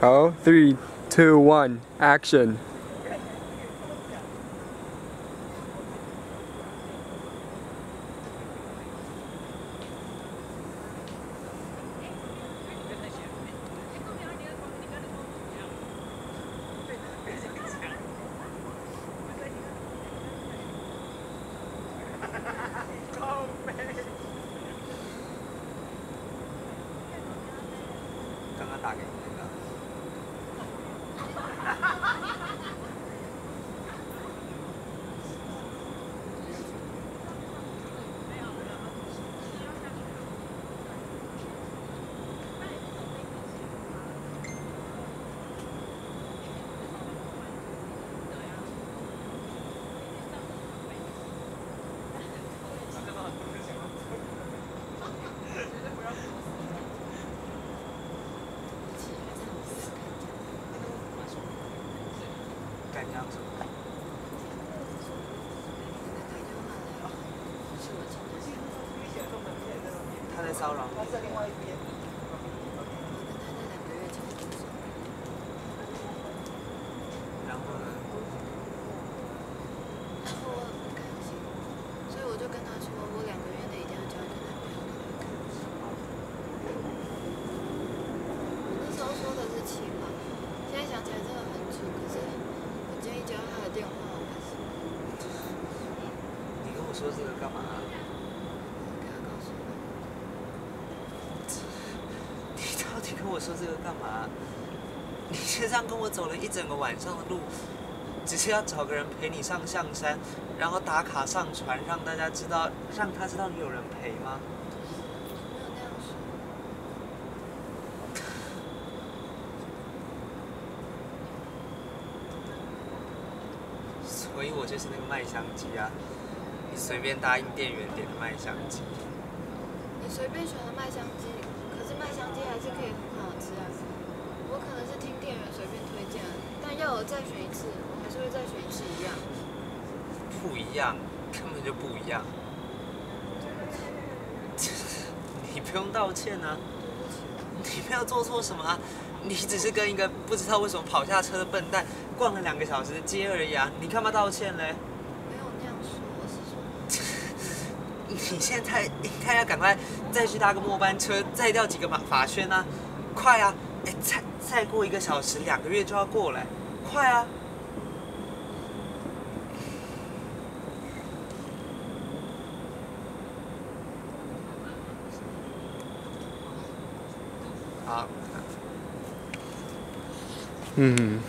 好，three, two, oh, action！打给你那个。这样子。他在骚扰你。然后呢？然后我很不开心，所以我就跟他说，我两个月内一定要交一个男朋友给他看。我那时候说的是气话，现在想起来真的很蠢。可是我建议交他的电话，我还是你跟我说这个干嘛？给他告诉我。你到底跟我说这个干嘛？你就这样跟我走了一整个晚上的路，只是要找个人陪你上象山，然后打卡上传，让大家知道，让他知道你有人陪吗？所以我就是那个卖香鸡啊，你随便答应店员点的卖香鸡。你随便选了麦香鸡，可是麦香鸡还是可以很好吃啊。我可能是听店员随便推荐，但要我再选一次，我还是会再选一次一样。不一样，根本就不一样。你不用道歉啊，你没有做错什么啊，你只是跟一个不知道为什么跑下车的笨蛋逛了两个小时的街而已啊，你干嘛道歉嘞？没有那样说，我是说。你现在应该要赶快再去搭个末班车，再掉几个马法圈啊！快啊！哎，再再过一个小时，两个月就要过来，快啊！好。嗯。